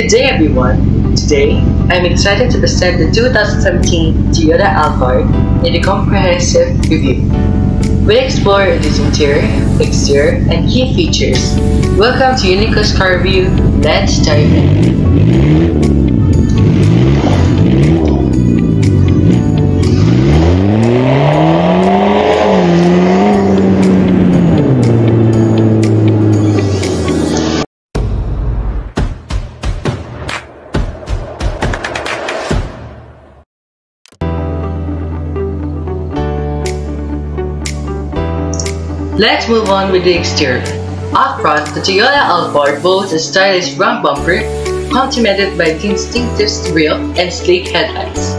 Good day everyone! Today, I'm excited to present the 2017 Toyota Alphard in a comprehensive review. We'll explore its interior, exterior, and key features. Welcome to Uniquo's Car Review. Let's dive in. Let's move on with the exterior. Up front, the Toyota Alphard boasts a stylish front bumper, complemented by distinctive grille and sleek headlights.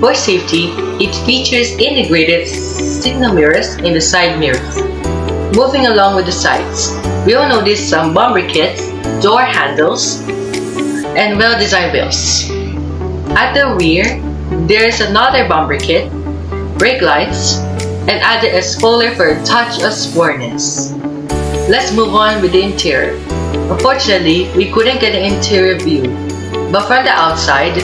For safety, it features integrated signal mirrors in the side mirrors. Moving along with the sides, we'll notice some bumper kits, door handles, and well-designed wheels. At the rear, there is another bumper kit, brake lights, and added a spoiler for a touch of sportiness. Let's move on with the interior. Unfortunately, we couldn't get an interior view, but from the outside,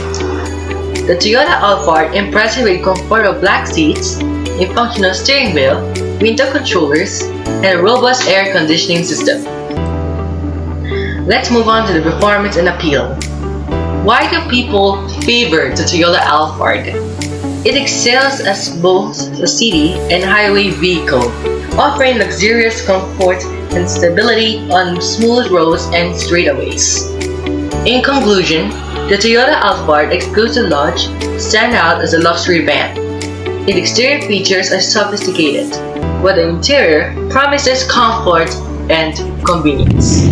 the Toyota Alphard impressed with comfortable black seats, a functional steering wheel, window controllers, and a robust air conditioning system. Let's move on to the performance and appeal. Why do people favor the Toyota Alphard? It excels as both a city and highway vehicle, offering luxurious comfort and stability on smooth roads and straightaways. In conclusion, the Toyota Alphard Exclusive Lodge stand out as a luxury van. Its exterior features are sophisticated, while the interior promises comfort and convenience.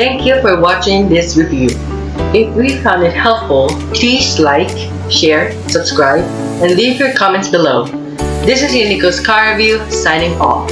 Thank you for watching this review. If we found it helpful, please like, share, subscribe, and leave your comments below. This is Uniquo's Car Review signing off.